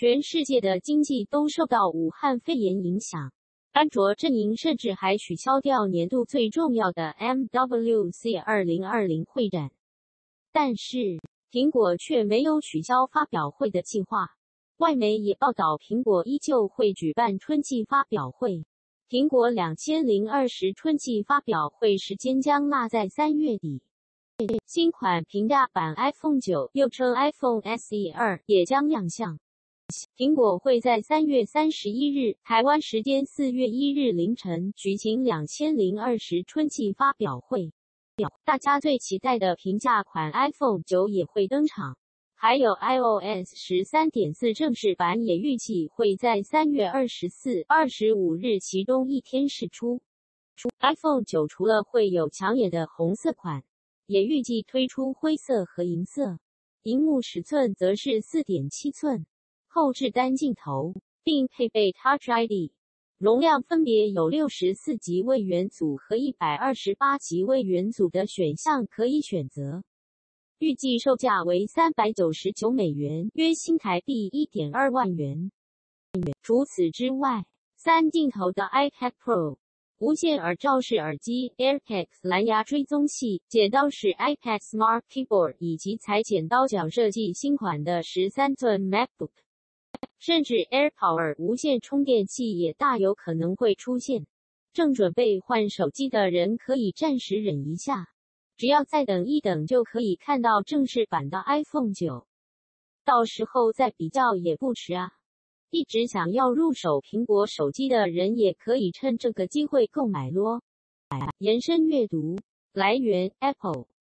全世界的经济都受到武汉肺炎影响。安卓阵营甚至还取消掉年度最重要的 MWC 二零二零会展，但是苹果却没有取消发表会的计划。外媒也报道，苹果依旧会举办春季发表会。苹果两千零二十春季发表会时间将落在三月底。新款平价版 iPhone 九，又称 iPhone SE 二，也将亮相。苹果会在三月三十一日（台湾时间四月一日凌晨）举行两千零二十春季发表会，大家最期待的平价款 iPhone 九也会登场，还有 iOS 十三点四正式版也预计会在三月二十四、二十五日其中一天试出。iPhone 九除了会有抢眼的红色款，也预计推出灰色和银色，荧幕尺寸则是四点七寸。后置单镜头，并配备 Touch ID，容量分别有六十四 G 位元组和一百二十八 G 位元组的选项可以选择。预计售价为三百九十九美元，约新台币一点二万元。除此之外，三镜头的 iPad Pro、无线耳罩式耳机 AirTags、蓝牙追踪器、剪刀式 iPad Smart Keyboard 以及裁剪刀脚设计新款的十三寸 MacBook。甚至 AirPower 无线充电器也大有可能会出现。正准备换手机的人可以暂时忍一下，只要再等一等，就可以看到正式版的 iPhone 九。到时候再比较也不迟啊！一直想要入手苹果手机的人也可以趁这个机会购买咯。延伸阅读来源：Apple。